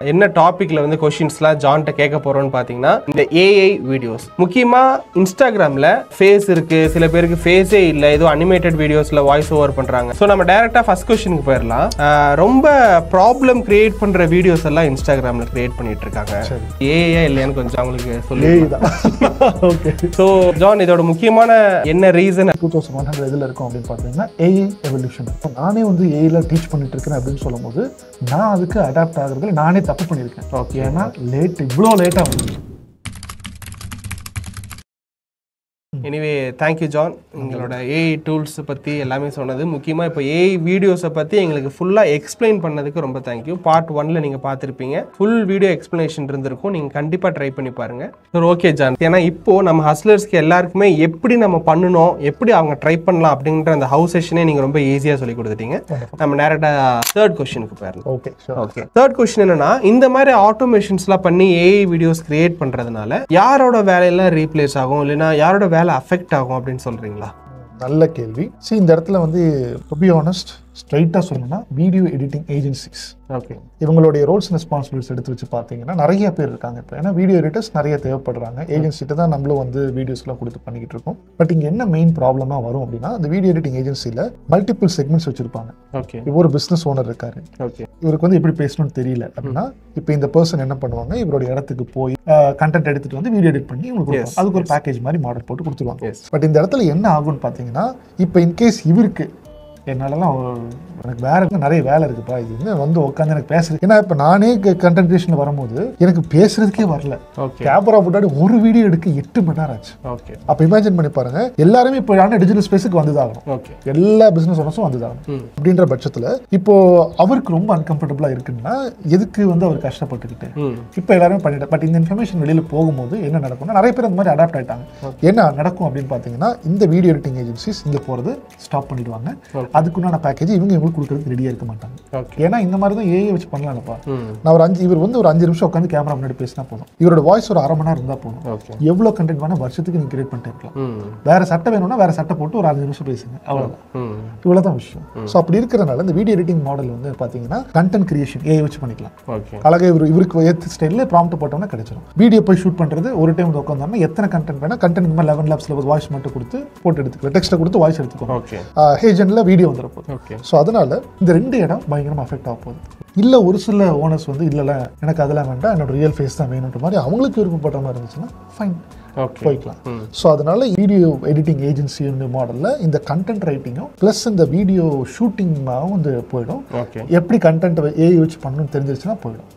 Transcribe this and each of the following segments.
என்ன டாபிக்ல வந்து கொஷின்ஸ்லாம் ஜான்கிட்ட கேட்க போறோம்னு பார்த்தீங்கன்னா இந்த ஏஐ வீடியோஸ் முக்கியமா இன்ஸ்டாகிராம்ல ஃபேஸ் இருக்கு சில பேருக்கு ஃபேஸே இல்லை ஏதோ அனிமேட்டட் வீடியோஸ்ல வாய்ஸ் ஓவர் பண்றாங்க. ஸோ நம்ம டைரக்டா ஃபர்ஸ்ட் கொஸ்டினுக்கு போயிடலாம். ரொம்ப ப்ராப்ளம் கிரியேட் பண்ற வீடியோஸ் எல்லாம் இன்ஸ்டாகிராம்ல கிரியேட் பண்ணிட்டு இருக்காங்க. ஏஐயா இல்லையான்னு கொஞ்சம் அவங்களுக்கு சொல்லி ஏஐ ஓகே ஸோ ஜான் இதோட முக்கியமான என்ன reason two thousand one hundred இதில் இருக்கும் அப்படின்னு பார்த்தீங்கன்னா ஏஐ எவல்யூஷன் நானே வந்து ஏஐல டீச் பண்ணிட்டு இருக்கிறேன் அப்படின்னு சொல்லும்போது நான் அதுக்கு அடாப்ட் ஆகுறதுல நானே தப்பு பண்ணியிருக்கேன். ஓகே ஏன்னா லேட் இவ்வளோ லேட்டாக வந்து எனிவே தேங்க்யூ ஜான் உங்களோட ஏஐ டூல்ஸ் பற்றி எல்லாமே சொன்னது. முக்கியமாக இப்போ ஏஐ வீடியோஸை பற்றி எங்களுக்கு ஃபுல்லாக எக்ஸ்பிளைன் பண்ணதுக்கு ரொம்ப தேங்க்யூ பார்ட் ஒன்ல நீங்கள் பார்த்துருப்பீங்க. ஃபுல் வீடியோ எக்ஸ்ப்ளனேஷன் இருந்திருக்கும். நீங்கள் கண்டிப்பாக ட்ரை பண்ணி பாருங்கள் சார் ஓகே ஜான் ஏன்னா இப்போ நம்ம ஹஸ்லர்ஸ்க்கு எல்லாருக்குமே எப்படி நம்ம பண்ணணும் எப்படி அவங்க ட்ரை பண்ணலாம் அப்படின்ற அந்த ஹவுஸ் செஷனே நீங்கள் ரொம்ப ஈஸியாக சொல்லி கொடுத்துட்டீங்க. நம்ம நேரடாக தேர்ட் கொஸ்டினுக்கு போயிடலாம். ஓகே ஓகே தேர்ட் கொஸ்டின் என்னன்னா இந்த மாதிரி ஆட்டோமேஷன்ஸ்லாம் பண்ணி ஏஐ வீடியோஸ் கிரியேட் பண்றதுனால யாரோட வேலையெல்லாம் ரீப்ளேஸ் ஆகும்? இல்லைன்னா யாரோட வேலை அஃபெக்ட் ஆகும் அப்படின்னு சொல்றீங்களா? நல்ல கேள்வி. See இந்த இடத்துல வந்து டு பி ஆனஸ்ட் ஸ்ட்ரைட்டாக சொல்லணும்னா வீடியோ எடிட்டிங் ஏஜென்சிஸ் ஓகே இவங்களுடைய ரோல்ஸ் ரெஸ்பான்சிபிலிட்டிஸ் எடுத்து வச்சு பார்த்தீங்கன்னா நிறைய பேர் இருக்காங்க இப்போ. ஏன்னா வீடியோ எடிட்டர்ஸ் நிறைய தேவைப்படுறாங்க. ஏஜென்சிட்ட தான் நம்மளும் வந்து வீடியோஸ்லாம் கொடுத்து பண்ணிக்கிட்டு இருக்கோம். பட் இங்கே என்ன மெயின் ப்ராப்ளமாக வரும் அப்படின்னா அந்த வீடியோ எடிட்டிங் ஏஜென்சியில் மல்டிபிள் செக்மெண்ட்ஸ் வச்சிருப்பாங்க. ஓகே இப்போ ஒரு பிஸ்னஸ் ஓனர் இருக்காரு. ஓகே இவருக்கு வந்து எப்படி பேசணும்னு தெரியல அப்படின்னா இப்போ இந்த பர்சன் என்ன பண்ணுவாங்க இவரோட இடத்துக்கு போய் கண்டென்ட் எடுத்துட்டு வந்து வீடியோ எடிட் பண்ணி உங்களுக்கு கொடுப்பாங்க. அதுக்கு ஒரு பேக்கேஜ் மாதிரி மாடல் போட்டு கொடுத்துருவாங்க. பட் இந்த இடத்துல என்ன ஆகும்னு பார்த்தீங்கன்னா இப்போ இன்கேஸ் இவருக்கு என்னாலலாம் எனக்கு வேற நிறைய வேலை இருக்குப்பா. இது என்ன வந்து உட்காந்து எனக்கு பேசுறது ஏன்னா இப்போ நானே கண்டென்ட் கிரியேஷனில் வரும்போது எனக்கு பேசுறதுக்கே வரல. கேமரா முன்னாடி ஒரு வீடியோ எடுக்க எட்டு மணி நேரம் ஆச்சு. ஓகே அப்போ இமேஜின் பண்ணி பாருங்க எல்லாருமே இப்போ ஆன டிஜிட்டல் ஸ்பேஸுக்கு வந்துதாகணும். ஓகே எல்லா பிசினஸ் ஓனர்ஸும் வந்துதாகணும். ம் அப்படின்ற பட்சத்தில் இப்போ அவருக்கு ரொம்ப அன்கம்ஃபர்டபுளாக இருக்குன்னா எதுக்கு வந்து அவர் கஷ்டப்பட்டுக்கிட்டு? ம் இப்போ எல்லாருமே பண்ணிட்டு பட் இந்த இன்ஃபர்மேஷன் வெளியில் போகும்போது என்ன நடக்கும்னா நிறைய பேர் அந்த மாதிரி அடாப்ட் ஆயிட்டாங்க. என்ன நடக்கும் அப்படின்னு பார்த்தீங்கன்னா இந்த வீடியோ எடிட்டிங் ஏஜென்சிஸ் இங்கே போகிறது ஸ்டாப் பண்ணிடுவாங்க. அதுக்குண்டான பேக்கேஜ் இவங்க இவங்களுக்கு கொடுக்கறதுக்கு ரெடியாக இருக்க மாட்டாங்க. ஏன்னா இந்த மாதிரி தான் ஏஐ வச்சு பண்ணலாம்ப்பா நான் ஒரு அஞ்சு இவர் வந்து ஒரு அஞ்சு நிமிஷம் உட்காந்து கேமரா முன்னாடி பேசினா போதும். இவரோட வாய்ஸ் ஒரு அரை மணி நேரம் இருந்தால் போதும். எவ்வளோ கண்டென்ட் வேணால் வருஷத்துக்கு நீங்கள் கிரியேட் பண்ணிட்டு இருக்கலாம். வேற சட்டை வேணும்னா வேற சட்டை போட்டு ஒரு அஞ்சு நிமிஷம் பேசுங்க. அவ்வளோதான் இவ்வளோ தான் விஷயம். ஸோ அப்படி இருக்கிறனால இந்த வீடியோ எடிட்டிங் மாடல் வந்து பார்த்தீங்கன்னா கண்டென்ட் கிரியேஷன் ஏஐ வச்சு பண்ணிக்கலாம். அழகாக இவர் இவருக்கு ஏற்ற ஸ்டைலில் ப்ராம்ப்ட் போட்டோம்னா கிடைச்சிரும். வீடியோ போய் ஷூட் பண்ணுறது ஒரு டைம் உட்காந்தோம்னா எத்தனை கண்டென்ட் வேணால் கண்டென்ட் இந்த மாதிரி லெவன் லேப்ஸில் வாய்ஸ் மட்டும் கொடுத்து போட்டு எடுத்துக்கலாம். டெக்ஸ்ட்டை கொடுத்து வாய்ஸ் எடுத்துக்கோங்க. ஓகே ஹேஜனில் வீடியோ வந்துட போகுது. ஓகே ஸோ அதனால இந்த ரெண்டு இடம் பயங்கரமாக அஃபெக்ட் ஆக போகுது. இல்லை ஒரு சில ஓனர்ஸ் வந்து இல்லைல்ல எனக்கு அதெல்லாம் வேண்டாம். என்னோட ரியல் ஃபேஸ் தான் வேணுன்ற மாதிரி அவங்களுக்கு விருப்பப்படுற மாதிரி இருந்துச்சுன்னா ஃபைன் ஓகே போய்க்கலாம். ஸோ அதனால வீடியோ எடிட்டிங் ஏஜென்சி மாடலில் இந்த கண்டென்ட் ரைட்டிங்கும் ப்ளஸ் இந்த வீடியோ ஷூட்டிங்காகவும் வந்து போயிடும். எப்படி கண்டென்ட் ஏஐ வச்சு பண்ணணும்னு தெரிஞ்சிருச்சுன்னா போயிடும்.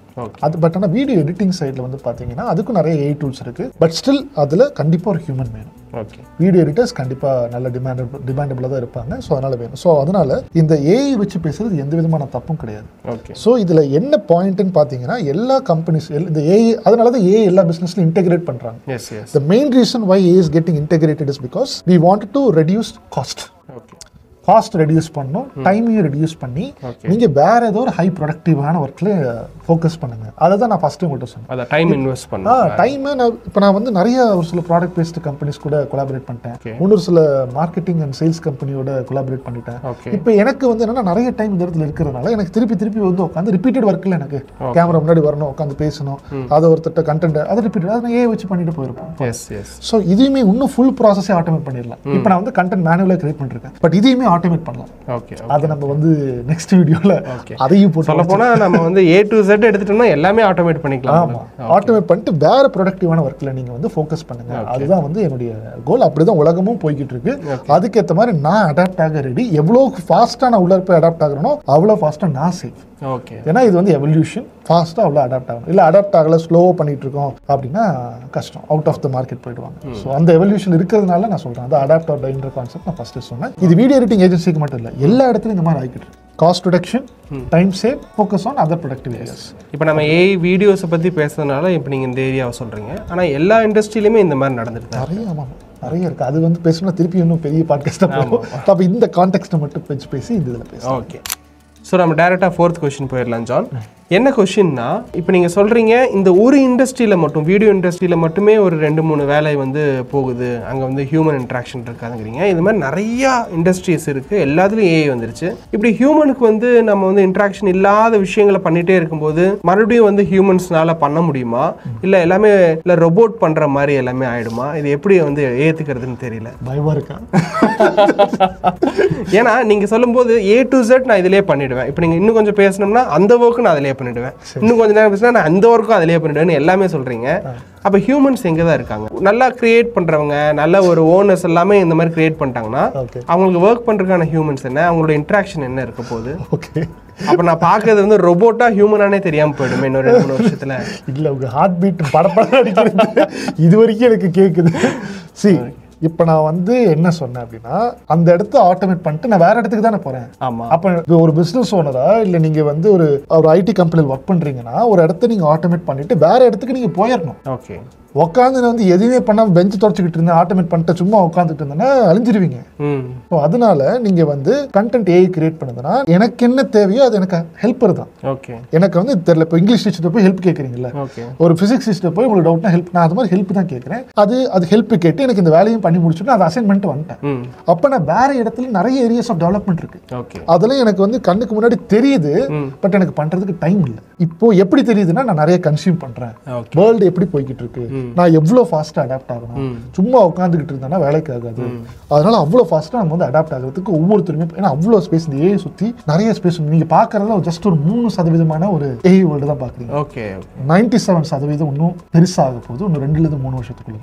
அது பட் ஆனால் வீடியோ எடிட்டிங் சைடில் வந்து பார்த்தீங்கன்னா அதுக்கும் நிறைய ஏஐ டூல்ஸ் இருக்குது பட் ஸ்டில் அதில் கண்டிப்பாக ஒரு ஹியூமன் வேணும். ஓகே வீடியோ எடிட்டர்ஸ் கண்டிப்பாக நல்ல டிமாண்டபிள் டிமாண்டபிளாக தான் இருப்பாங்க. ஸோ அதனால் வேணும். ஸோ அதனால் இந்த ஏஐ வச்சு பேசுறது எந்த விதமான தப்பும் கிடையாது. ஓகே ஸோ இதில் என்ன பாயிண்ட்னு பார்த்தீங்கன்னா எல்லா கம்பெனிஸ் இந்த ஏஐ அதனால தான் ஏஐ எல்லா பிஸ்னஸ்லையும் இன்டெகிரேட் பண்ணுறாங்க The main reason why AI is getting integrated is because we wanted to reduce cost. Okay cost reduce பண்ணணும் டைமையும் ரெடியூஸ் பண்ணி Okay. நீங்க வேற ஏதோ ஒரு ஹை ப்ரொடக்டிவான ஒர்க்ல ஃபோக்கஸ் பண்ணுங்க. அதை தான் நான் ஃபர்ஸ்ட் உங்கள்கிட்ட சொன்னேன். டைம் இன்வெஸ்ட் பண்ணு டைம் நான் இப்போ நான் வந்து நிறைய ஒரு சில ப்ராடக்ட் பேஸ்டு கம்பெனிஸ் கூட கொலாபரேட். பண்ணிட்டேன். இன்னொரு சில மார்க்கெட்டிங் அண்ட் சேல்ஸ் கம்பெனியோட கொலாபரேட் பண்ணிட்டேன். இப்போ எனக்கு வந்து என்னன்னா நிறைய டைம் இந்த இடத்துல இருக்கிறதுனால எனக்கு திருப்பி திருப்பி வந்து உட்காந்து ரிப்பீட்டட் ஒர்க்கில் எனக்கு கேமரா முன்னாடி வரணும் உட்காந்து பேசணும் அதை ஒருத்தட்ட கண்டென்ட் அதை ரிப்பீட்டட் அதை நான் ஏ வச்சு பண்ணிட்டு எஸ் ஸோ இதையுமே இன்னும் ஃபுல் ப்ராசஸே ஆட்டோமேட் பண்ணிடலாம். இப்போ நான் வந்து கண்டென்ட் மேனுவலாக கிரியேட் பண்ணிருக்கேன். பட் இதையுமே ஆட்டோமேட் பண்ணலாம். ஓகே அதை நம்ம வந்து நெக்ஸ்ட் வீடியோவில். அதையும் போட்டு சொல்ல போனா நம்ம வந்து ஏ டு Z எடுத்துட்டோம்னா எல்லாமே ஆட்டோமேட் பண்ணிக்கலாம். ஆமா. ஆட்டோமேட் பண்ணிட்டு வேற ப்ரொடக்டிவான ஒர்க்கில் நீங்கள் வந்து ஃபோக்கஸ் பண்ணுங்க. அதுதான் வந்து என்னுடைய கோல் அப்படிதான் உலகமும் போய்கிட்டு இருக்கு அதுக்கேற்ற மாதிரி நான் அடாப்ட் ஆக ரெடி எவ்வளோ ஃபாஸ்ட்டாக நான் உள்ள போய் அடாப்ட் ஆகிறனோ அவ்வளோ ஃபாஸ்ட்டாக நான் சேஃப் ஓகே ஏன்னா இது வந்து எவல்யூஷன் ஃபாஸ்ட்டாக அவ்வளோ அடாப்ட் ஆகணும். இல்லை அடாப்ட் ஆகல ஸ்லோவாக பண்ணிட்டு இருக்கோம் அப்படின்னா கஷ்டம். அவுட் ஆஃப் த மார்க்கெட் போயிடுவாங்க. ஸோ அந்த எவல்யூஷன் இருக்கிறதுனால நான் சொல்கிறேன் அந்த அடாப்ட் ஆர் டைன்ற கான்செப்ட் நான் ஃபஸ்ட்டு சொன்னேன். இது வீடியோ எடிட்டிங் ஏஜென்சிக்கு மட்டும் இல்லை எல்லா இடத்துலையும் இந்த மாதிரி ஆகிக்கிட்டு cost reduction time save focus on other productive areas இப்போ நம்ம ஏஐ வீடியோஸை பற்றி பேசுறதுனால இப்போ நீங்கள் இந்த ஏரியாவை சொல்கிறீங்க ஆனால் எல்லா இண்டஸ்ட்ரியிலுமே இந்த மாதிரி நடந்துட்டு நிறைய ஆமாம். நிறைய இருக்கு. அது வந்து பேசணும்னா திருப்பி இன்னும் பெரிய பாட்காஸ்ட்டாக போகும். அப்போ இந்த கான்டெக்ட்டை மட்டும் பேசி பேசி இந்த இதில் பேசுவோம். ஓகே ஸோ நம்ம டேரெக்டாக ஃபோர்த் கொஷின் போயிடலாம் ஜான் என்ன கொஷின்னா இப்போ நீங்கள் சொல்கிறீங்க இந்த ஒரு இண்டஸ்ட்ரியில் மட்டும் வீடியோ இண்டஸ்ட்ரியில் மட்டுமே ஒரு ரெண்டு மூணு வேலை வந்து போகுது. அங்கே வந்து ஹியூமன் இன்ட்ராக்ஷன் இருக்காதுங்கிறீங்க. இது மாதிரி நிறையா இண்டஸ்ட்ரீஸ் இருக்குது எல்லாத்துலேயும் ஏஐ வந்துருச்சு. இப்படி ஹியூமனுக்கு வந்து நம்ம வந்து இன்ட்ராக்ஷன் இல்லாத விஷயங்களை பண்ணிகிட்டே இருக்கும்போது மறுபடியும் வந்து ஹியூமன்ஸ்னால பண்ண முடியுமா? இல்லை எல்லாமே இல்லை ரொபோட் பண்ணுற மாதிரி எல்லாமே ஆயிடுமா? இது எப்படி வந்து ஏற்றுக்கிறதுன்னு தெரியல. பயமா இருக்கா? ஏன்னா நீங்க சொல்லும்போது ஏ டு Z நான் இதிலே பண்ணிடுவேன். இப்போ நீங்க இன்னும் கொஞ்சம் பேசணும்னா அந்த ஒர்க்கும் நான் அதிலே பண்ணிடுவேன். இன்னும் கொஞ்சம் நேரம் பேசினா நான் அந்த ஒர்க்கும் அதிலே பண்ணிடுவேன்னு எல்லாமே சொல்றீங்க. அப்போ ஹியூமன்ஸ் எங்கே தான் இருக்காங்க? நல்லா கிரியேட் பண்றவங்க நல்ல ஒரு ஓனர்ஸ் எல்லாமே இந்த மாதிரி கிரியேட் பண்ணிட்டாங்கன்னா அவங்களுக்கு ஒர்க் பண்றதுக்கான ஹியூமன்ஸ் என்ன? அவங்களோட இன்ட்ராக்ஷன் என்ன இருக்க போகுது? ஓகே. அப்போ நான் பார்க்கறது வந்து ரொபோட்டா ஹியூமனானே தெரியாம போயிடுமே இன்னொரு மூணு வருஷத்துல. இல்ல உங்க ஹார்ட் பீட் படப்படம் அடிக்கிறது. இது வரைக்கும் எனக்கு கேக்குது. சி இப்போ நான் வந்து என்ன சொன்னேன் அப்படின்னா அந்த இடத்த ஆட்டோமேட் பண்ணிட்டு நான் வேற இடத்துக்கு தானே போறேன். ஆமா. அப்போ இது ஒரு பிசினஸ் ஓனரா இல்ல நீங்க வந்து ஒரு ஒரு ஐடி கம்பெனியில் ஒர்க் பண்றீங்கன்னா ஒரு இடத்த நீங்க ஆட்டோமேட் பண்ணிட்டு வேற இடத்துக்கு நீங்க போயிடணும் ஓகே உட்காந்து நான் வந்து எதுவுமே பண்ணாம பெஞ்ச் தொடச்சிக்கிட்டு இருந்தேன். ஆட்டோமேட் பண்ணிட்டு சும்மா உட்காந்துட்டு இருந்தேன்னா அழிஞ்சிருவீங்க. ஸோ அதனால நீங்க வந்து கண்டென்ட் ஏஐ கிரியேட் பண்ணுதுன்னா எனக்கு என்ன தேவையோ அது எனக்கு ஹெல்ப்பர் தான். ஓகே எனக்கு வந்து தெரியல இப்போ இங்கிலீஷ் டீச்சர்கிட்ட போய் ஹெல்ப் கேட்குறீங்களா ஓகே ஒரு ஃபிசிக்ஸ் டீச்சர் போய் உங்களுக்கு டவுட்னா ஹெல்ப் நான் அது மாதிரி ஹெல்ப் தான் கேட்குறேன் அது அது ஹெல்ப் கேட்டு எனக்கு இந்த வேலையும் பண்ணி முடிச்சுட்டு அதை அசைன்மெண்ட் வந்துட்டேன். அப்போ நான் வேற இடத்துல நிறைய ஏரியாஸ் ஆஃப் டெவலப்மெண்ட் இருக்கு. அதெல்லாம் எனக்கு வந்து கண்ணுக்கு முன்னாடி தெரியுது பட் எனக்கு பண்றதுக்கு டைம் இல்லை. இப்போ எப்படி தெரியுதுன்னா நான் நிறைய கன்சியூம் பண்றேன். வேர்ல்டு எப்படி போய்கிட்டு இருக்கு? நான் எவ்வளோ ஃபாஸ்ட்டாக அடாப்ட் ஆகணும் சும்மா உட்காந்துக்கிட்டு இருந்தேன்னா வேலைக்கு ஆகாது. அதனால அவ்வளோ ஃபாஸ்ட்டாக நம்ம வந்து அடாப்ட் ஆகிறதுக்கு ஒவ்வொருத்தருமே ஏன்னா அவ்வளோ ஸ்பேஸ் இந்த ஏஐ சுற்றி நிறைய ஸ்பேஸ் நீங்க பார்க்கறதுல ஜஸ்ட் ஒரு மூணு சதவீதமான ஒரு ஏஐ வேர்ல்டு தான் பார்க்குறீங்க. ஓகே நைன்டி செவன் சதவீதம் இன்னும் பெருசாக போகுது. இன்னும் ரெண்டுல இருந்து மூணு வருஷத்துக்குள்ள.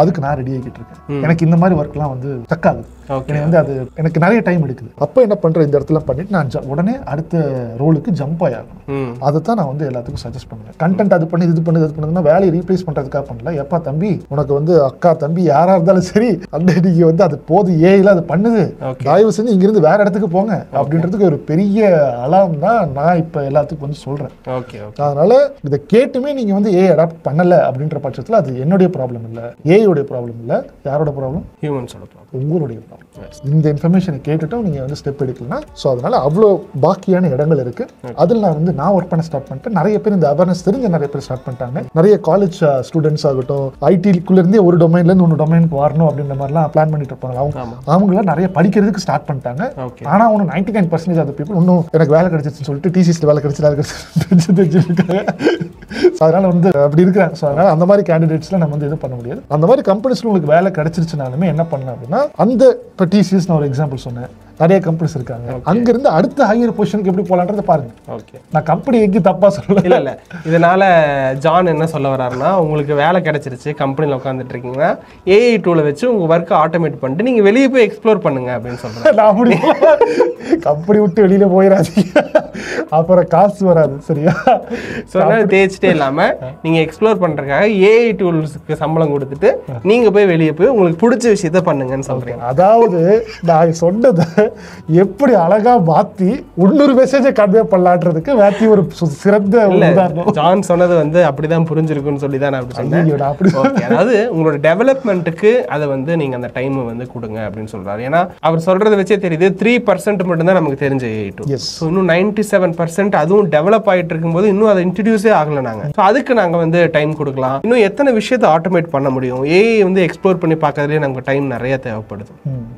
அதுக்கு நான் ரெடி ஆகிட்டு இருக்கேன். எனக்கு இந்த மாதிரி ஒர்க்லாம் வந்து தக்காது. எனக்கு வந்து அது எனக்கு நிறைய டைம் எடுக்குது. அப்போ என்ன பண்றேன் இந்த இடத்துல பண்ணிட்டு நான் உடனே அடுத்த ரோலுக்கு ஜம்ப் ஆகணும். அதை தான் நான் வந்து எல்லாத்துக்கும் சஜஸ்ட் பண்ணுவேன். கண்டென்ட் அது பண்ணி இது பண்ணி இது பண்ணுதுன்னா வேலையை ரீப்ளேஸ் பண்றதுக்காக பண்ணல. எப்பா தம்பி உனக்கு வந்து அக்கா தம்பி யாரா இருந்தாலும் சரி அந்த நீங்க வந்து அது போது ஏஐல அது பண்ணுது. தயவு செஞ்சு இங்கிருந்து வேற இடத்துக்கு போங்க. அப்படின்றதுக்கு ஒரு பெரிய அலாம் தான் நான் இப்போ எல்லாத்துக்கும் வந்து சொல்றேன். ஓகே ஓகே அதனால இதை கேட்டுமே நீங்க வந்து ஏ அடாப்ட் பண்ணல அப்படின்ற பட்சத்துல அது என்னுடைய ப்ராப்ளம் இல்ல. ஏயோடைய ப்ராப்ளம் இல்ல யாரோட ப்ராப்ளம் ஹியூமன்ஸோட ப்ராப்ளம் உங்களுடைய ப்ராப்ளம் இந்த இன்ஃபர்மேஷனை கேட்டுட்டும் நீங்க வந்து ஸ்டெப் எடுக்கலாம். ஸோ அதனால அவ்வளோ பாக்கியான இடங்கள் இருக்கு. அதில் நான் வந்து நான் ஒர்க் பண்ண ஸ்டார்ட் பண்ணிட்டேன். நிறைய பேர் இந்த அவேர்னஸ் தெரிஞ்ச நிறைய பேர் ஸ்டார்ட் பண்ணிட்டாங்க. நிறைய காலேஜ் ஸ்டூடெண்ட்ஸ் ஆகட்டும் ஐடிக்குள்ள இருந்தே ஒரு டொமைன்ல இருந்து இன்னொரு டொமைனுக்கு வரணும் அப்படின்ற மாதிரிலாம் பிளான் பண்ணிட்டு இருப்பாங்க. அவங்க. அவங்களாம் நிறைய படிக்கிறதுக்கு ஸ்டார்ட் பண்ணிட்டாங்க. ஓகே ஆனா ஒன்று ninety nine percentage of people இன்னும் எனக்கு வேலை கிடைச்சிச்சுன்னு சொல்லிட்டு டிசிஎஸ்ல வேலை கிடைச்சு வேலை கிடைச்சு தெரிஞ்சிருக்காங்க ஸோ அதனால வந்து அப்படி இருக்கிறாங்க. ஸோ அதனால அந்த மாதிரி கேண்டிடேட்ஸ்ல நம்ம வந்து இது பண்ண முடியாது. அந்த மாதிரி கம்பெனிஸில் உங்களுக்கு வேலை கிடைச்சிருச்சுனாலுமே என்ன பண்ணலாம் அப்படின்னா அந்த இப்போ டிசிஎஸ் நான் ஒரு எக்ஸாம்பிள் சொன்னேன். நிறைய கம்பெனிஸ் இருக்காங்க. அங்கிருந்து அடுத்த ஹையர் பொசிஷனுக்கு எப்படி போலான்றதை பாருங்க. ஓகே நான் கம்பெனி எங்கேயும் தப்பா சொல்லல. இல்ல இல்ல. இதனால ஜான் என்ன சொல்ல வர்றாருன்னா உங்களுக்கு வேலை கிடைச்சிருச்சு கம்பெனில உட்காந்துட்டு இருக்கீங்கன்னா ஏஐ டூலை வச்சு உங்க ஒர்க்கை ஆட்டோமேட் பண்ணிட்டு நீங்க வெளியே போய் எக்ஸ்ப்ளோர் பண்ணுங்க அப்படின்னு சொல்றேன் நான் அப்படி கம்பெனி விட்டு வெளியில போயிடாதீங்க. அப்புறம் காசு வராது சரியா? ஸோ அதனால தேய்ச்சிட்டே இல்லாம நீங்க எக்ஸ்ப்ளோர் பண்றதுக்காக ஏஐ டூல்ஸ்க்கு சம்பளம் கொடுத்துட்டு நீங்க போய் வெளியே போய் உங்களுக்கு பிடிச்ச விஷயத்த பண்ணுங்கன்னு சொல்றீங்க. அதாவது நான் சொன்னதை எப்படி அழகா மாத்தி இன்னொரு மெசேஜை கன்வே பண்ணலான்றதுக்கு வேத்தி ஒரு சிறந்த ஜான் சொன்னது வந்து அப்படிதான் புரிஞ்சிருக்குன்னு சொல்லி தான் நான் அப்படி சொன்னேன். அப்படி அதாவது உங்களோட டெவலப்மெண்ட்டுக்கு அதை வந்து நீங்க அந்த டைம் வந்து கொடுங்க அப்படின்னு சொல்றாரு. ஏன்னா அவர் சொல்றதை வச்சே தெரியுது த்ரீ பர்சன்ட் மட்டும்தான் நமக்கு தெரிஞ்ச ஏஐ டூ எஸ் ஸோ இன்னும் நைன்டி செவன் பர்சன்ட் அதுவும் டெவலப் ஆயிட்டு இருக்கும்போது இன்னும் அதை இன்ட்ரடியூஸே ஆகல நாங்க. ஸோ அதுக்கு நாங்க வந்து டைம் கொடுக்கலாம். இன்னும் எத்தனை விஷயத்தை ஆட்டோமேட் பண்ண முடியும்? ஏஐ வந்து எக்ஸ்ப்ளோர் பண்ணி பார்க்கறதுலேயே நமக்கு டைம் நிறைய தேவைப்படுது.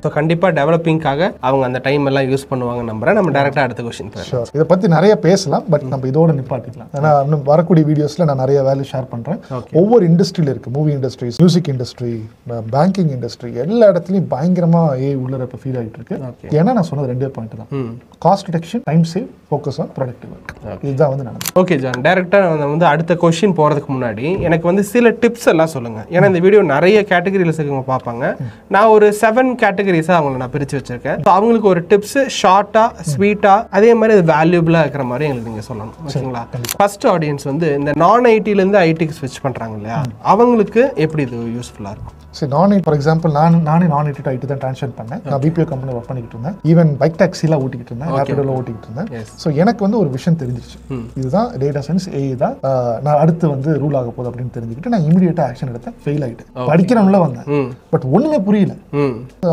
ஸோ கண்டிப்பா டெவலப்பிங்காக அவங்க அந்த டைம் எல்லாம் யூஸ் பண்ணுவாங்க நம்புறேன். நம்ம டேரக்டா அடுத்த கொஸ்டின் ஷோர் இதை பத்தி நிறைய பேசலாம் பட் நம்ம இதோட நிப்பாட்டிக்கலாம். ஏன்னா இன்னும் வரக்கூடிய வீடியோஸ்ல நான் நிறைய வேல்யூ ஷேர் பண்றேன். ஒவ்வொரு இண்டஸ்ட்ரியில இருக்கு. Movie industries music industry banking industry எல்லா இடத்துலயும் பயங்கரமா ஏ உள்ள இப்ப ஃபீல் ஆயிட்டு இருக்கு. ஏன்னா நான் சொன்னது ரெண்டே பாயிண்ட் தான். Cost reduction time save focus on productive work இதுதான் வந்து நடந்தது. ஓகே ஜான் டேரெக்டாக நம்ம வந்து அடுத்த கொஸ்டின் போகிறதுக்கு முன்னாடி எனக்கு வந்து சில டிப்ஸ் எல்லாம் சொல்லுங்கள் ஏன்னா இந்த வீடியோ நிறைய கேட்டகரியில் இருக்கவங்க பார்ப்பாங்க. நான் ஒரு செவன் கேட்டகரிஸாக அவங்கள நான் பிரித்து வச்சிருக்கேன். ஸோ அவங்களுக்கு ஒரு டிப்ஸ் ஷார்ட்டாக ஸ்வீட்டாக அதே மாதிரி அது வேல்யூபிளாக இருக்கிற மாதிரி எங்களுக்கு நீங்கள் சொல்லணும். ஓகேங்களா? ஃபர்ஸ்ட் ஆடியன்ஸ் வந்து இந்த நான் ஐடிலேருந்து ஐடிக்கு ஸ்விட்ச் பண்ணுறாங்க இல்லையா? அவங்களுக்கு எப்படி இது யூஸ்ஃபுல்லாக இருக்கும்? சரி நான் ஃபார் எக்ஸாம்பிள் நான் நானே நான் எட்டு ஐட்டு தான் ட்ரான்ஸ்ஃபர் பண்ணேன். நான் பிபிஓ கம்பெனி ஒர்க் பண்ணிக்கிட்டு இருந்தேன். ஈவன் பைக் டாக்ஸிலாம் ஓட்டிக்கிட்டு இருந்தேன். ரேபிடோல ஓட்டிக்கிட்டு இருந்தேன். ஸோ எனக்கு வந்து ஒரு விஷயம் தெரிஞ்சிருச்சு இதுதான் டேட்டா சயின்ஸ் ஏஐ தான். நான் அடுத்து வந்து ரூல் ஆக போகுது அப்படின்னு தெரிஞ்சுக்கிட்டு நான் இமீடியட்டாக ஆக்ஷன் எடுத்தேன். ஃபெயில் ஆகிட்டேன் படிக்கிறவங்கள வந்தேன். பட் ஒண்ணுமே புரியல.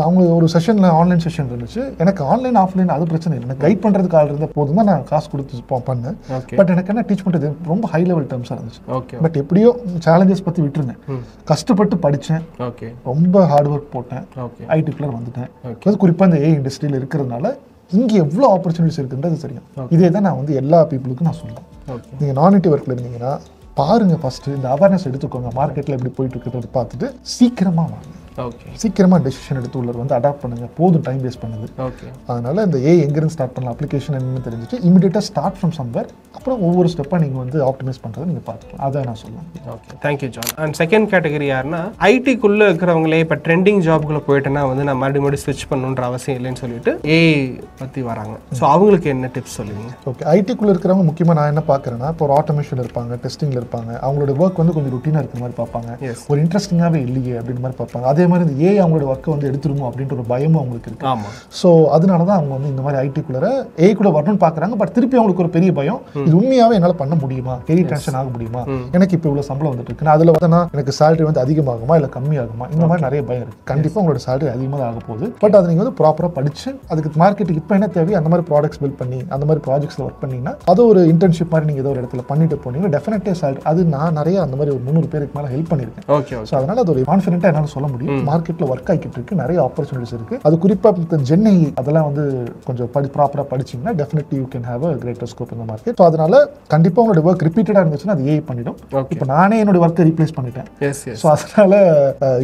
அவங்க ஒரு செஷன்ல ஆன்லைன் செஷன் இருந்துச்சு. எனக்கு ஆன்லைன் ஆஃப்லைன் அது பிரச்சனை இல்லை. எனக்கு கைட் பண்ணுறதுக்கு ஆள் இருந்தால் போதும்? தான் நான் காசு கொடுத்து பண்ணேன். பட் எனக்கு என்ன டீச் பண்ணுறது ரொம்ப ஹை லெவல் டேர்ம்ஸாக இருந்துச்சு. பட் எப்படியோ சேலஞ்சஸ் பற்றி விட்டுருங்க கஷ்டப்பட்டு படித்தேன் ரொம்ப ஹார்ட் ஒர்க் போட்டேன். ஐடிக்குள்ளே வந்துட்டேன். அது குறிப்பாக இந்த ஏ இண்டஸ்ட்ரியில் இருக்கிறதுனால இங்கே எவ்வளோ ஆப்பர்ச்சுனிட்டிஸ் இருக்குன்றது தெரியும். இதே தான் நான் வந்து எல்லா பீப்புளுக்கும் நான் சொல்லுவேன் நீங்கள் நான் ஐடி ஒர்க்கில் இருந்தீங்கன்னா பாருங்க ஃபர்ஸ்ட் இந்த அவேர்னஸ் எடுத்துக்கோங்க. மார்க்கெட்டில் எப்படி போயிட்டு இருக்கிறத பார்த்துட்டு சீக்கிரமாக வாங்க. ஓகே சீக்கிரமாக டெசிஷன் எடுத்து உள்ள வந்து அடாப்ட் பண்ணுங்க. போதும் டைம் வேஸ்ட் பண்ணுது ஓகே அதனால இந்த ஏ எங்கேருந்து ஸ்டார்ட் பண்ணலாம்? அப்ளிகேஷன் என்னன்னு தெரிஞ்சுட்டு இமீடியட்டாக ஸ்டார்ட் ஃப்ரம் சம்வேர் அப்புறம் ஒவ்வொரு ஸ்டெப்பாக நீங்கள் வந்து ஆப்டிமைஸ் பண்ணுறதை நீங்கள் பார்த்துக்கலாம். அதான் நான் சொல்லுவேன் okay thank you John and second category யாருன்னா ஐடிக்குள்ளே இருக்கிறவங்களே இப்போ ட்ரெண்டிங் ஜாப்குள்ளே போயிட்டேன்னா வந்து நான் மறுபடியும் மறுபடியும் ஸ்விட்ச் பண்ணணுன்ற அவசியம் இல்லைன்னு சொல்லிட்டு ஏஐ பற்றி வராங்க. ஸோ அவங்களுக்கு என்ன டிப்ஸ் சொல்லுவீங்க? ஓகே ஐடிக்குள்ளே இருக்கிறவங்க முக்கியமாக நான் என்ன பார்க்குறேன்னா இப்போ ஒரு ஆட்டோமேஷன் இருப்பாங்க டெஸ்டிங்கில் இருப்பாங்க. அவங்களோட ஒர்க் வந்து கொஞ்சம் ருட்டீனாக இருக்கிற மாதிரி பார்ப்பாங்க. ஒரு இன்ட்ரெஸ்டிங்காகவே இல்லையே அப்படின்ற மாதிரி பார்ப்பாங்க. அதே மாதிரி இந்த ஏ அவங்களோட ஒர்க்கை வந்து எடுத்துருமோ அப்படின்ற ஒரு பயமும் அவங்களுக்கு இருக்கு. ஆமாம் ஸோ அதனால தான் அவங்க வந்து இந்த மாதிரி ஐடிக்குள்ளே ஏ கூட வரணும்னு பார்க்குறாங்க பட் திருப்பி அவங்களுக்கு ஒரு பெரிய பயம் இது உண்மையாகவே என்னால் பண்ண முடியுமா? கெரியர் டென்ஷன் ஆக முடியுமா? எனக்கு இப்போ இவ்வளோ சம்பளம் வந்துட்டு இருக்கு. நான் அதில் பார்த்தா எனக்கு சேலரி வந்து அதிகமாகுமா இல்லை கம்மியாகுமா? இந்த மாதிரி நிறைய பயம் இருக்கு. கண்டிப்பாக உங்களோட சேலரி அதிகமாக ஆக போகுது. பட் அதை நீங்கள் வந்து ப்ராப்பராக படிச்சு அதுக்கு மார்க்கெட்டுக்கு இப்போ என்ன தேவையோ அந்த மாதிரி ப்ராடக்ட்ஸ் பில்ட் பண்ணி அந்த மாதிரி ப்ராஜெக்ட்ஸில் ஒர்க் பண்ணீங்கன்னா அது ஒரு இன்டர்ன்ஷிப் மாதிரி நீங்கள் ஏதோ ஒரு இடத்துல பண்ணிட்டு போனீங்கன்னா டெஃபினட்டே சேலரி அது நான் நிறைய அந்த மாதிரி ஒரு முந்நூறு பேருக்கு மேலே ஹெல்ப் பண்ணியிருக்கேன் ஓகே ஓகே ஸோ அதனால அது ஒரு கான்ஃபிடென்ட்டாக என்னால் சொல்ல முடியும். மார்க்கெட்டில் ஒர்க் ஆகிட்டு இருக்கு நிறைய ஆப்பர்ச்சுனிட்டிஸ் இருக்கு. அது குறிப்பாக ஜென்னை அதெல்லாம் வந்து கொஞ்சம் படி ப்ராப்பராக படிச்சீங்கன்னா definitely you can have a greater scope இந்த மார்க்கெட் ஸோ அதனால கண்டிப்பாக உங்களோட ஒர்க் ரிப்பீட்டடாக இருந்துச்சுன்னா அது ஏஐ பண்ணிடும். இப்போ நானே என்னோட ஒர்க்கை ரீப்ளேஸ் பண்ணிட்டேன். ஸோ அதனால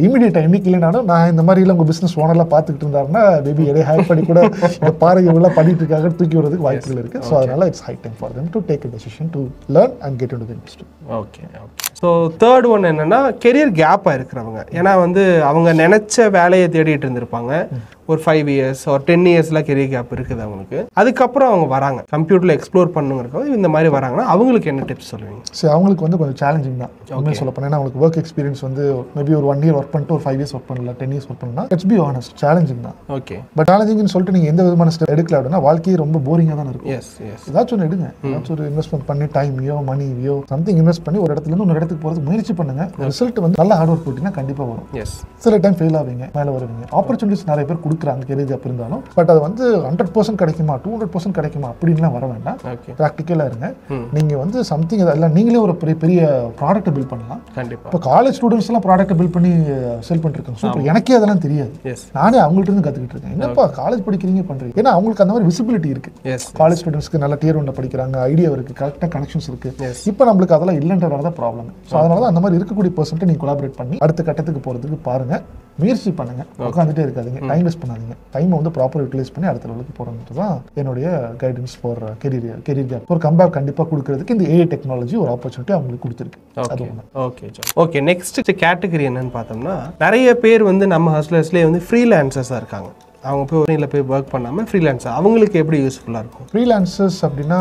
இமீடியட்டாக இன்னைக்கு இல்லைனாலும் நான் இந்த மாதிரிலாம் உங்கள் பிஸ்னஸ் ஓனர்லாம் பார்த்துக்கிட்டு இருந்தாருன்னா மேபி எடையை ஹேக் பண்ணி கூட இந்த பாறை எவ்வளோ பண்ணிட்டு இருக்காங்க தூக்கி வரதுக்கு வாய்ப்புகள் இருக்கு. ஸோ அதனால it's high time for them to take a decision to learn and get into the industry. Okay okay so third one என்னென்னா கெரியர் கேப்பாக இருக்கிறவங்க. ஏன்னா வந்து அவங்க நினச்ச வேலையை தேடிட்டு இருந்திருப்பாங்க. ஒரு ஃபைவ் இயர்ஸ் ஒரு டென் இயர்ஸில் கெரியர் கேப் இருக்குது அவங்களுக்கு. அதுக்கப்புறம் அவங்க வராங்க. கம்ப்யூட்டரில் எக்ஸ்ப்ளோர் பண்ணுங்கிறக்காக இந்த மாதிரி வராங்கன்னா அவங்களுக்கு என்ன டிப்ஸ் சொல்லுவீங்க? சரி அவங்களுக்கு வந்து கொஞ்சம் சேலஞ்சிங் தான். உண்மையை சொல்ல போனால் அவங்களுக்கு ஒர்க் எக்ஸ்பீரியன்ஸ் வந்து மேபி ஒரு ஒன் இயர் ஒர்க் பண்ணிட்டு ஒரு ஃபைவ் இயர்ஸ் ஒர்க் பண்ணல டென் இயர்ஸ் ஒர்க் பண்ணலாம் இட்ஸ் பி ஆனஸ்ட் சேலஞ்சிங் தான். ஓகே பட் சேலஞ்சிங்னு சொல்லிட்டு நீங்கள் எந்த விதமான ஸ்டெப் எடுக்கல அப்படின்னா வாழ்க்கையே ரொம்ப போரிங்காக தான் இருக்கும். எஸ் எஸ் ஏதாச்சும் ஒன்று எடுங்க. ஏதாச்சும் ஒரு இன்வெஸ்ட்மெண்ட் பண்ணி டைமையோ மணியோ சம்திங் இன்வெஸ்ட் பண்ணி ஒரு இடத்துல இருந்து இன்னொரு இடத்துக்கு போகிறதுக்கு முயற்சி பண்ணுங்க. ரிசல்ட் வந்து நல்ல ஹார்ட் ஒர்க் போட்டிங்கன்னா கண்டிப்பாக வரும். எஸ் சில டைம் ஃபெயில் ஆவீங்க மேலே வருவீங்க. ஆப்பர்ச்சுனிட்டிஸ் நிறைய பேர் கொடுக்குறாங்க கெரியர் ஜாப் இருந்தாலும். பட் அது வந்து ஹண்ட்ரட் பர்சன்ட் கிடைக்குமா டூ ஹண்ட்ரட் பர்சன்ட் கிடைக்குமா அப்படின்லாம் வர வேண்டாம். ப்ராக்டிக்கலாக இருங்க. நீங்கள் வந்து சம்திங் அதெல்லாம் நீங்களே ஒரு பெரிய பெரிய ப்ராடக்ட்டை பில்ட் பண்ணலாம். கண்டிப்பாக இப்போ காலேஜ் ஸ்டூடெண்ட்ஸ் எல்லாம் ப்ராடக்ட்டை பில்ட் பண்ணி செல் பண்ணிருக்காங்க. சூப்பர் எனக்கே அதெல்லாம் தெரியாது. நானே அவங்கள்ட்ட இருந்து கற்றுக்கிட்டு இருக்கேன். என்னப்பா காலேஜ் படிக்கிறீங்க பண்ணுறீங்க ஏன்னா அவங்களுக்கு அந்த மாதிரி விசிபிலிட்டி இருக்கு. காலேஜ் ஸ்டூடெண்ட்ஸ்க்கு நல்ல டியர் ஒன்ல படிக்கிறாங்க ஐடியா இருக்கு கரெக்டாக கனெக்ஷன்ஸ் இருக்கு. இப்போ நம்மளுக்கு அதெல்லாம் இல்லைன்றதால தான் ப்ராப்ளம் ஸோ அதனால தான் அந்த மாதிரி இருக்கக்கூடிய பர்சன்ட்டை நீங்கள் கொலாபரேட் பண்ணி அடுத்த கட்டத்துக்கு போகிறதுக்கு பாருங்க. முயற்சி பண்ணுங்க. உட்காந்துட்டே இருக்காதீங்க. டைம் வேஸ்ட் பண்ணாதீங்க. டைமை வந்து ப்ராப்பர் யூட்டிலைஸ் பண்ணி அடுத்த லெவலுக்கு போகிறது தான் என்னுடைய guidance for career career gap ஒரு கம்பேக் கண்டிப்பாக கொடுக்கறதுக்கு இந்த ஏஐ டெக்னாலஜி ஒரு ஆப்பர்ச்சுனிட்டி அவங்களுக்கு கொடுத்துருக்கு. அது ஓகே ஓகே நெக்ஸ்ட் கேட்டகரி என்னன்னு பார்த்தோம்னா நிறைய பேர் வந்து நம்ம ஹஸ்லர்ஸ்லேயே வந்து ஃப்ரீலான்சர்ஸாக இருக்காங்க. அவங்க போய் ஒரு போய் ஒர்க் பண்ணாமல் ஃப்ரீலான்சர் அவங்களுக்கு எப்படி யூஸ்ஃபுல்லாக இருக்கும்? ஃப்ரீலான்சர்ஸ் அப்படின்னா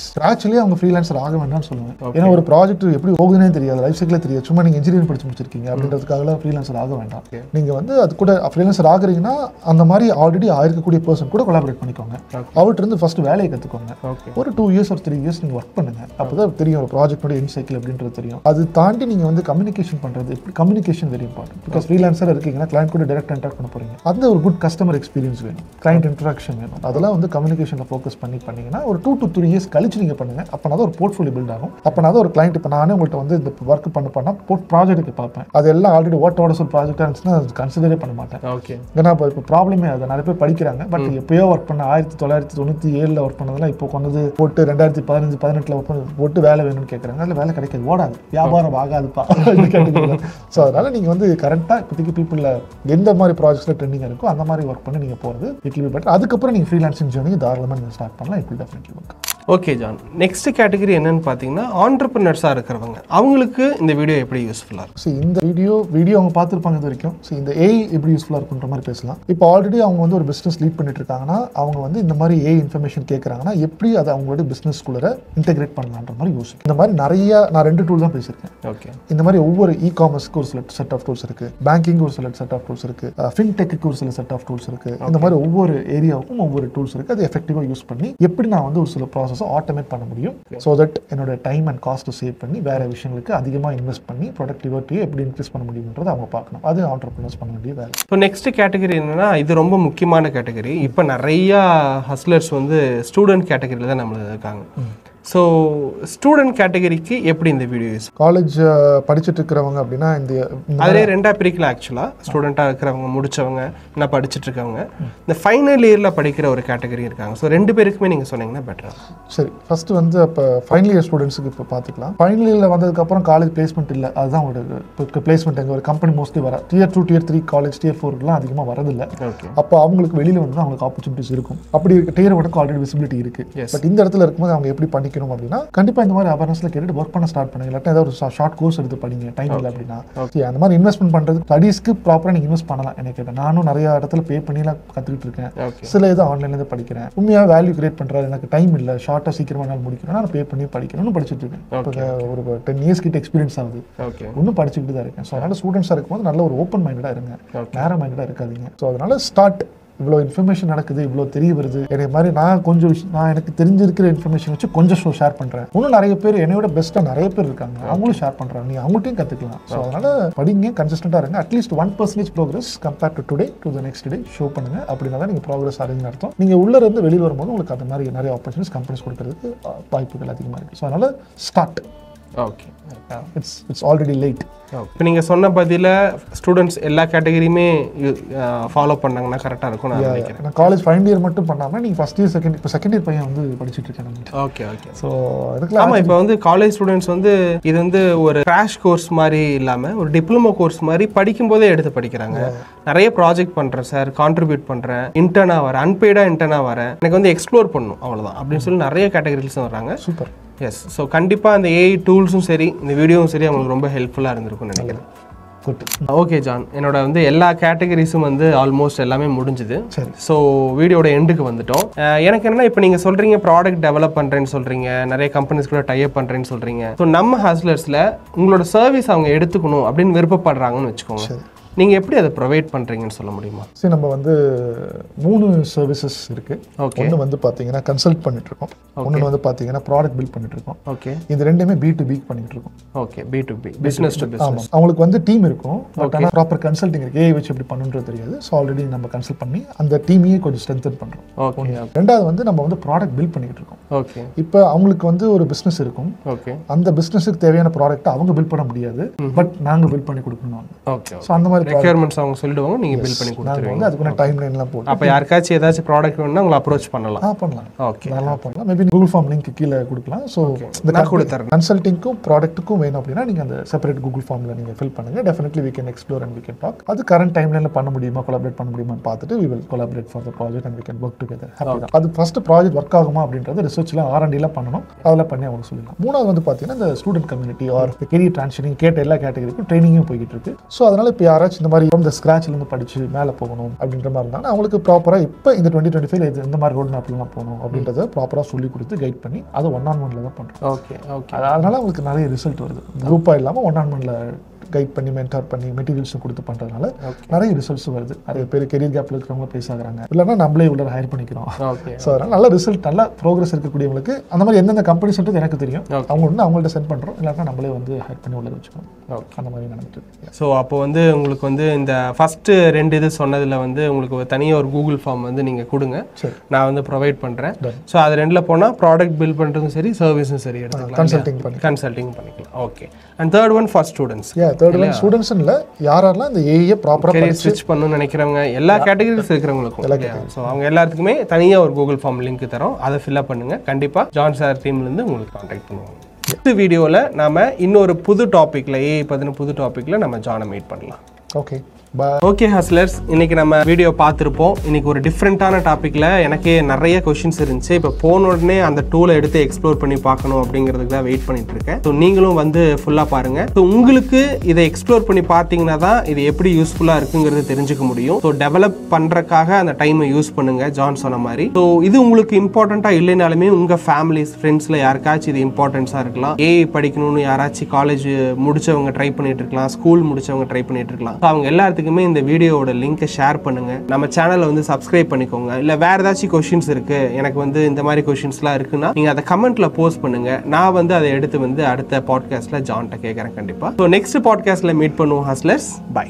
ஸ்க்ராட்ச்லேயே அவங்க ஃப்ரீலான்சர் ஆக வேண்டாம்னு சொல்லுவேன். ஏன்னா ஒரு ப்ராஜெக்ட் எப்படி போகுதுன்னே தெரியாது. லைஃப் சைக்கிளே தெரியாது. சும்மா நீங்கள் இன்ஜினியரிங் படிச்சு முடிச்சிருக்கீங்க அப்படின்றதுக்காகலாம் ஃப்ரீலான்சர் ஆக வேண்டாம். நீங்கள் வந்து அது கூட ஃப்ரீலான்சர் ஆகுறீங்கன்னா அந்த மாதிரி ஆல்ரெடி ஆயிருக்கக்கூடிய பர்சன் கூட கொலாபரேட் பண்ணிக்கோங்க. அவர்கிட்ட இருந்து ஃபர்ஸ்ட் வேலையை கற்றுக்கோங்க ஒரு டூ இயர்ஸ் ஒரு த்ரீ இயர்ஸ் நீங்கள் ஒர்க் பண்ணுங்க. அப்பதான் தெரியும் ஒரு ப்ராஜெக்டோட இன் சைக்கிள் அப்படின்றது தெரியும். அது தாண்டி நீங்கள் வந்து கம்யூனிகேஷன் பண்ணுறது communication very important because freelancer இருக்கீங்கன்னா client கூட டேரக்ட் இன்டராக்ட் பண்ண போறீங்க. அந்த ஒரு குட் கஸ்டமர் எக்ஸ்பீரியன்ஸ் வேணும் கிளைண்ட் இன்ட்ராக்ஷன் வேணும். அதெல்லாம் வந்து கம்யூனிகேஷனில் ஃபோக்கஸ் பண்ணி பண்ணீங்கன்னா ஒரு டூ டு த்ரீ இயர்ஸ் கழிச்சு நீங்கள் பண்ணுங்க. அப்போ தான் ஒரு போர்ட்ஃபோலியோ பில்ட் ஆகும். அப்போ தான் ஒரு கிளைண்ட் இப்போ நானே உங்கள்கிட்ட வந்து இந்த ஒர்க் பண்ண பண்ணால் போர்ட் ப்ராஜெக்ட்டுக்கு பார்ப்பேன். அது எல்லாம் ஆல்ரெடி ஓட்டோட சொல் ப்ராஜெக்டாக இருந்துச்சுன்னா அது கன்சிடரே பண்ண மாட்டேன். ஓகே ஏன்னா இப்போ இப்போ ப்ராப்ளமே அது. நிறைய பேர் படிக்கிறாங்க. பட் எப்பயோ ஒர்க் பண்ண ஆயிரத்தி தொள்ளாயிரத்தி தொண்ணூற்றி ஏழில் ஒர்க் பண்ணதெல்லாம் இப்போ கொண்டது போட்டு ரெண்டாயிரத்தி பதினஞ்சு பதினெட்டில் ஒர்க் பண்ணது போட்டு வேலை வேணும்னு கேட்குறாங்க அதில் வேலை கிடைக்காது. ஓடாது. வியாபாரம் ஆகாதுப்பா. ஸோ அதனால நீங்கள் வந்து கரெக்டாக இப்போதைக்கு பீப்புளில் எந்த மாதிரி ப்ராஜெக்ட்ஸில் ட்ரெண்டிங் இருக்கோ அந்த மாதிரி மாதிரி ஒர்க் பண்ணி நீங்கள் போகிறது இட் பி பெட்டர் அதுக்கப்புறம் நீங்கள் ஃப்ரீலான்சிங் ஜேர்னி தாராளமாக நீங்கள் ஸ்டார்ட் பண்ணலாம். It will definitely work okay John next category என்னன்னு பார்த்தீங்கன்னா ஆண்டர்பிரினர்ஸாக இருக்கிறவங்க. அவங்களுக்கு இந்த வீடியோ எப்படி யூஸ்ஃபுல்லாக இருக்கும்? ஸோ இந்த வீடியோ வீடியோ அவங்க பார்த்துருப்பாங்க இது வரைக்கும். ஸோ இந்த ஏஐ எப்படி யூஸ்ஃபுல்லாக இருக்குன்ற மாதிரி பேசலாம். இப்போ ஆல்ரெடி அவங்க வந்து ஒரு பிஸ்னஸ் லீட் பண்ணிட்டு இருக்காங்கன்னா அவங்க வந்து இந்த மாதிரி ஏஐ இன்ஃபர்மேஷன் கேட்குறாங்கன்னா எப்படி அதை அவங்களோட பிஸ்னஸ்குள்ளே இன்டெகிரேட் பண்ணலான்ற மாதிரி யோசிக்கும். இந்த மாதிரி நிறைய நான் ரெண்டு டூல் தான் பேசியிருக்கேன். ஓகே இந்த மாதிரி ஒவ்வொரு இ காமர்ஸ்க்கு ஒரு சில செட் ஆஃப் டூல்ஸ் இருக்கு. பேங்கிங் ஒரு சில செட் ஆஃப் டூல்ஸ் இருக்கு. ஃபின்டெக்கு ஒரு சில செட் ஆஃப் டூல்ஸ் இருக்கு. இந்த மாதிரி ஒவ்வொரு ஏரியாவுக்கும் ஒவ்வொரு டூல்ஸ் இருக்கு. அதை எஃபெக்டிவாக யூஸ் பண்ணி எப்படி நான் வந்து ஒரு சில ப்ராசஸ் ப்ராசஸை ஆட்டோமேட் பண்ண முடியும். ஸோ தட் என்னோட டைம் அண்ட் காஸ்ட்டை சேவ் பண்ணி வேற விஷயங்களுக்கு அதிகமாக இன்வெஸ்ட் பண்ணி ப்ரொடக்டிவிட்டியை எப்படி இன்க்ரீஸ் பண்ண முடியுன்றதை அவங்க பார்க்கணும். அது ஆண்டர்பிரினர்ஸ் பண்ண வேண்டிய வேலை. ஸோ நெக்ஸ்ட் கேட்டகரி என்னன்னா இது ரொம்ப முக்கியமான கேட்டகரி இப்போ நிறையா ஹஸ்லர்ஸ் வந்து ஸ்டூடெண்ட் கேட்டகரியில் தான் நம்மள இருக்காங்க. ஸோ ஸ்டூடெண்ட் கேட்டகரிக்கு எப்படி இந்த வீடியோ யூஸ் காலேஜ் படிச்சுட்டு இருக்கிறவங்க அப்படின்னா இந்த அதிலே ரெண்டா பிரிக்கலாம் ஆக்சுவலாக ஸ்டூடெண்ட்டாக இருக்கிறவங்க முடிச்சவங்க என்ன படிச்சுட்டு இருக்கவங்க. இந்த ஃபைனல் இயரில் படிக்கிற ஒரு கேட்டகரி இருக்காங்க. ஸோ ரெண்டு பேருக்குமே நீங்கள் சொன்னீங்கன்னா பெட்டர் சரி ஃபர்ஸ்ட் வந்து அப்போ ஃபைனல் இயர் ஸ்டூடெண்ட்ஸுக்கு இப்போ பார்த்துக்கலாம் ஃபைனல் இயரில் வந்ததுக்கப்புறம் காலேஜ் பிளேஸ்மெண்ட் இல்லை. அதுதான் ஒரு இப்போ பிளேஸ்மெண்ட் எங்கள் ஒரு கம்பெனி மோஸ்ட்லி வர tier two tier three college tier ஃபோர்லாம் அதிகமாக வரதில்லை. ஓகே அப்போ அவங்களுக்கு வெளியில் வந்து அவங்களுக்கு ஆப்பர்ச்சுனிட்டிஸ் இருக்கும். அப்படி இருக்க டியர் ஒனுக்கு ஆல்ரெடி விசிபிலிட்டி இருக்கு. Yes. பட் இந்த இடத்துல இருக்கும்போது அவங்க எப்படி பண்ணிக்கணும் அப்படின்னா கண்டிப்பாக இந்த மாதிரி அவேர்னஸ்ல கேட்டுட்டு ஒர்க் பண்ண ஸ்டார்ட் பண்ணுங்க. இல்லாட்டா ஏதாவது ஒரு ஷார்ட் கோர்ஸ் எடுத்து படிங்க. டைம் இல்லை அப்படின்னா See, அந்த மாதிரி இன்வெஸ்ட்மெண்ட் பண்ணுறது ஸ்டடீஸ்க்கு ப்ராப்பராக நீங்கள் இன்வெஸ்ட் பண்ணலாம். எனக்கு கேட்டேன். நானும் நிறைய இடத்துல பே பண்ணிலாம் கற்றுக்கிட்டு இருக்கேன். ஓகே சில இது ஆன்லைன்லேருந்து படிக்கிறேன். உண்மையாக வேல்யூ கிரியேட் பண்ணுறாரு எனக்கு டைம் இல்லை. ஷார்ட்டாக சீக்கிரமாக நான் முடிக்கணும் நான் பே பண்ணி படிக்கணும்னு படிச்சுட்டு இருக்கேன். ஒரு டென் இயர்ஸ் கிட்ட எக்ஸ்பீரியன்ஸ் ஆகுது. ஓகே இன்னும் படிச்சுக்கிட்டு தான் இருக்கேன். ஸோ அதனால ஸ்டூடெண்ட்ஸாக இருக்கும்போது நல்ல ஒரு ஓப்பன் மைண்டடாக இருங்க. Okay. நேர மைண்டடாக இருக்காதீங்க. ஸோ அதனால ஸ்டார்ட் இவ்வளோ இன்ஃபர்மேஷன் நடக்குது இவ்வளோ தெரிய வருது. என்னை மாதிரி நான் கொஞ்சம் நான் எனக்கு தெரிஞ்சிருக்கிற இன்ஃபர்மேஷன் வச்சு கொஞ்சம் ஷோ ஷேர் பண்ணுறேன் இன்னும் நிறைய பேர் என்னையோட பெஸ்ட்டாக நிறைய பேர் இருக்காங்க. அவங்களும் ஷேர் பண்ணுறாங்க நீ அவங்கள்ட்டையும் கற்றுக்கலாம் ஸோ அதனால படிங்க கன்சிஸ்டண்ட்டாக இருங்க. At least one percentage progress compare to today to the next day show பண்ணுங்க. அப்படின்னா தான் நீங்கள் ப்ரோக்ரஸ் ஆகுதுன்னு அர்த்தம். நீங்கள் உள்ள இருந்து வெளியில் வரும்போது உங்களுக்கு அந்த மாதிரி நிறைய ஆப்பர்ச்சுனிட்டிஸ் கம்பெனிஸ் கொடுக்கறதுக்கு வாய்ப்புகள் அதிகமாக இருக்குது ஸோ அதனால start okay it's it's already late இப்போ நீங்கள் சொன்ன பதில ஸ்டூடெண்ட்ஸ் எல்லா கேட்டகரியுமே ஃபாலோ பண்ணாங்கன்னா கரெக்டாக இருக்கும் நான் நினைக்கிறேன். நான் காலேஜ் ஃபைனல் இயர் மட்டும் பண்ணாமல் நீங்கள் ஃபஸ்ட் இயர் செகண்ட் இப்போ செகண்ட் இயர் பையன் வந்து படிச்சுட்டு இருக்கேன் ஓகே ஓகே ஸோ அதுக்குலாம் ஆமா இப்போ வந்து காலேஜ் ஸ்டூடெண்ட்ஸ் வந்து இது வந்து ஒரு கிராஷ் கோர்ஸ் மாதிரி இல்லாம ஒரு டிப்ளமோ கோர்ஸ் மாதிரி படிக்கும் போதே எடுத்து படிக்கிறாங்க. நிறைய ப்ராஜெக்ட் பண்றேன் சார் கான்ட்ரிபியூட் பண்றேன். இன்டர்னா வரேன். அன்பெய்டா இன்டர்னா வரேன். எனக்கு வந்து எக்ஸ்ப்ளோர் பண்ணும் அவ்வளவுதான். அப்படின்னு சொல்லி நிறைய கேட்டகரிஸ் வர்றாங்க. சூப்பர் எஸ் ஸோ கண்டிப்பா அந்த ஏஐ டூல்ஸும் சரி இந்த வீடியோவும் சரி அவங்களுக்கு ரொம்ப ஹெல்ப்ஃபுல்லா இருந்திருக்கும்னு நினைக்கிறேன். குட் ஓகே ஜான் என்னோட வந்து எல்லா கேட்டகரிஸும் வந்து ஆல்மோஸ்ட் எல்லாமே முடிஞ்சுது. சரி. ஸோ வீடியோட எண்டுக்கு வந்துட்டோம். எனக்கு என்னன்னா இப்போ நீங்கள் சொல்கிறீங்க ப்ராடக்ட் டெவலப் பண்ணுறேன்னு சொல்கிறீங்க நிறைய கம்பெனிஸ் கூட டைப் பண்ணுறேன்னு சொல்கிறீங்க ஸோ நம்ம ஹாஸ்லர்ஸில் உங்களோட சர்வீஸ் அவங்க எடுத்துக்கணும் அப்படின்னு விருப்பப்படுறாங்கன்னு வச்சுக்கோங்க. நீங்கள் எப்படி அதை ப்ரொவைட் பண்ணுறீங்கன்னு சொல்ல முடியுமா? சரி நம்ம வந்து மூணு சர்வீசஸ் இருக்கு. ஓகே ஒன்று வந்து பார்த்தீங்கன்னா கன்சல்ட் பண்ணிட்டு இருக்கோம் ஒன்று வந்து பார்த்தீங்கன்னா ப்ராடக்ட் பில்ட் பண்ணிட்டு இருக்கோம் ஓகே இது ரெண்டுமே பி டு பிக் பண்ணிட்டு இருக்கோம் okay B to B business to business அவங்களுக்கு வந்து டீம் இருக்கும். பட் ஆனால் ப்ராப்பர் கன்சல்டிங் இருக்கு. ஏஐ வச்சு எப்படி பண்ணுன்றது தெரியாது. ஸோ ஆல்ரெடி நம்ம கன்சல்ட் பண்ணி அந்த டீமையே கொஞ்சம் ஸ்ட்ரென்தன் பண்ணுறோம் ஓகே ரெண்டாவது வந்து நம்ம வந்து ப்ராடக்ட் பில்ட் பண்ணிட்டு இருக்கோம் ஓகே இப்போ அவங்களுக்கு வந்து ஒரு பிஸ்னஸ் இருக்கும். ஓகே அந்த பிஸ்னஸுக்கு தேவையான ப்ராடக்ட் அவங்க பில்ட் பண்ண முடியாது. பட் நாங்கள் பில்ட் பண்ணி கொடுக்கணும். ஓகே ஸோ அந்த மாதிரி ரெக்யர்மெண்ட்ஸ் அவங்க சொல்லிடுவாங்க நீங்கள் பில் பண்ணி கொடுத்துருவீங்க. அதுக்குள்ள டைம் லைன்லாம் போட்டு அப்போ யாருக்காச்சும் ஏதாச்சும் ப்ராடக்ட் வேணும்னா உங்களை அப்ரோச் பண்ணலாம். ஆ பண்ணலாம். ஓகே தாராளமாக பண்ணலாம். மேபி கூகுள் ஃபார்ம் லிங்க் கீழே கொடுக்கலாம். ஸோ இந்த நான் கொடுத்துறேன் கன்சல்டிங்க்கும் ப்ராடக்ட்டுக்கும் வேணும் அப்படின்னா நீங்கள் அந்த செப்பரேட் கூகுள் ஃபார்மில் நீங்கள் ஃபில் பண்ணுங்க. Definitely we can explore and we can talk. அது கரண்ட் டைம்லைனில் பண்ண முடியுமா கொலாபரேட் பண்ண முடியுமான்னு பார்த்துட்டு collaborate for the project and we can work together. Happy தான். அது ஃபர்ஸ்ட் ப்ராஜெக்ட் ஒர்க் ஆகுமா அப்படின்றது ரிசர்ச்சில் ஆர்என்டிலாம் பண்ணணும். அதெல்லாம் பண்ணி அவங்க சொல்லலாம் மூணாவது வந்து பார்த்தீங்கன்னா இந்த student community or career transferring கேட்ட எல்லா கேட்டகரிக்கும் ட்ரைனிங்கும் போய்கிட்டு இருக்கு. ஸோ அதனால இப்போ யாராச்சும் இந்த மாதிரி இந்த ஸ்க்ராட்ச்லேருந்து படிச்சு மேலே போகணும் அப்படின்ற மாதிரி இருந்தாங்கன்னா அவங்களுக்கு ப்ராப்பராக இப்போ இந்த டுவெண்ட்டி டுவெண்ட்டி ஃபைவ் இது இந்த மாதிரி ரோட் மேப்லாம் போகணும் அப்படின்றத ப்ராப்பராக சொல்லி கொடுத்து கைட் பண்ணி அதை ஒன் ஆன் ஒன்ல தான் பண்ணுறோம் ஓகே ஓகே அது- அதனால அவங்களுக்கு நிறைய ரிசல்ட் வருது. குரூப்பாக இல்லாமல் ஒன் ஆன் ஒன்ல கைட் பண்ணி மென்டார் பண்ணி மெட்டீரியல்ஸும் கொடுத்து பண்ணுறதுனால நிறைய ரிசல்ட்ஸ் வருது. நிறைய பேர் கெரியர் கேப்பில் இருக்கிறவங்க ப்ளேஸ் ஆகுறாங்க. இல்லைன்னா நம்மளே உள்ள ஹையர் பண்ணிக்கிறோம். ஸோ அதனால நல்ல ரிசல்ட் நல்ல ப்ரோக்ரஸ் இருக்கக்கூடியவங்களுக்கு அந்த மாதிரி எந்தெந்த கம்பெனிஸ்ன்றது எனக்கு தெரியும். அவங்க வந்து அவங்கள்ட்ட சென்ட் பண்ணுறோம் இல்லைன்னா நம்மளே வந்து ஹையர் பண்ணி உள்ள வச்சுக்கணும். அந்த மாதிரி நடந்துட்டு ஸோ அப்போ வந்து உங்களுக்கு வந்து இந்த ஃபஸ்ட்டு ரெண்டு இது சொன்னதில் வந்து உங்களுக்கு ஒரு தனியாக ஒரு கூகுள் ஃபார்ம் வந்து நீங்கள் கொடுங்க. நான் வந்து ப்ரொவைட் பண்ணுறேன். ஸோ அது ரெண்டில் போனால் ப்ராடக்ட் பில் பண்ணுறதும் சரி சர்வீஸும் சரி எடுத்துக்கலாம் கன்சல்டிங் பண்ணி கன்சல்டிங் பண்ணிக்கலாம். Okay and third one for students a third one students இல்லை யாரெல்லாம் இந்த ஏஏ ப்ராப்பராக கெரியர் ஸ்விட்ச் பண்ணணும்னு நினைக்கிறவங்க எல்லா கேட்டகரிஸ் இருக்கிறவங்களுக்கும். ஸோ அவங்க எல்லாத்துக்குமே தனியாக ஒரு கூகுள் ஃபார்ம் லிங்க் தரோம். அதை ஃபில்அப் பண்ணுங்க. கண்டிப்பாக ஜான் சார் டீம்லேருந்து உங்களுக்கு காண்டாக்ட் பண்ணுவாங்க. நெக்ஸ்ட் வீடியோவில் நாம இன்னொரு புது டாப்பிக்கில் ஏஐ பற்றின புது டாப்பிக்கில் நம்ம ஜானை மீட் பண்ணலாம். ஓகே ஓகே ஹஸ்லர்ஸ் இன்னைக்கு நம்ம வீடியோ பார்த்துருப்போம். இன்னைக்கு ஒரு டிஃப்ரெண்ட்டான டாப்பிக்கில் எனக்கே நிறைய கொஷின்ஸ் இருந்துச்சு. இப்போ போன உடனே அந்த டூலை எடுத்து எக்ஸ்ப்ளோர் பண்ணி பார்க்கணும் அப்படிங்கிறதுக்கு தான் வெயிட் பண்ணிட்டு இருக்கேன். ஸோ நீங்களும் வந்து ஃபுல்லாக பாருங்க. ஸோ உங்களுக்கு இதை எக்ஸ்ப்ளோர் பண்ணி பார்த்தீங்கன்னா தான் இது எப்படி யூஸ்ஃபுல்லாக இருக்குங்கிறது தெரிஞ்சுக்க முடியும். ஸோ டெவலப் பண்ணுறக்காக அந்த டைமை யூஸ் பண்ணுங்க ஜான் சொன்ன மாதிரி. ஸோ இது உங்களுக்கு இம்பார்ட்டண்ட்டாக இல்லைனாலுமே உங்கள் ஃபேமிலிஸ் ஃப்ரெண்ட்ஸில் யாருக்காச்சும் இது இம்பார்ட்டன்ஸாக இருக்கலாம். ஏஐ படிக்கணும்னு யாராச்சும் காலேஜ் முடிச்சவங்க ட்ரை பண்ணிட்டு இருக்கலாம் ஸ்கூல் முடிச்சவங்க ட்ரை பண்ணிட்டு இருக்கலாம். ஸோ அவங்க எல்லாத்துக்கும் எல்லாத்துக்குமே இந்த வீடியோவோட லிங்கை ஷேர் பண்ணுங்க. நம்ம சேனலை வந்து சப்ஸ்கிரைப் பண்ணிக்கோங்க. இல்லை வேறு ஏதாச்சும் கொஷின்ஸ் இருக்கு எனக்கு வந்து இந்த மாதிரி கொஷின்ஸ்லாம் இருக்குன்னா நீங்கள் அதை கமெண்ட்டில் போஸ்ட் பண்ணுங்கள் நான் வந்து அதை எடுத்து வந்து அடுத்த பாட்காஸ்ட்டில் ஜான்கிட்ட கேட்குறேன் கண்டிப்பாக ஸோ நெக்ஸ்ட் பாட்காஸ்ட்டில் மீட் பண்ணுவோம் ஹாஸ்லர்ஸ் பை